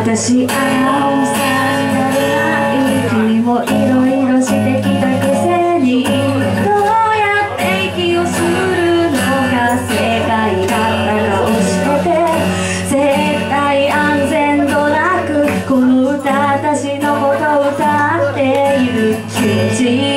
私アナウンサなれい君もいろいろしてきたくせにどうやって息をするのか正解だったか教えて絶対安全となくこの歌私のこと歌っている気持ち